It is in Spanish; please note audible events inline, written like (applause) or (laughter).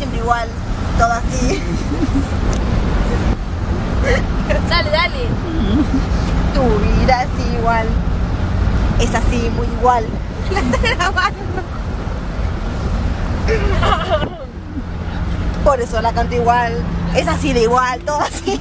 siempre igual, todo así. (laughs) Dale, dale. Tu vida es igual. Es así, muy igual. La está grabando. Por eso la canto igual. Es así de igual, todo así.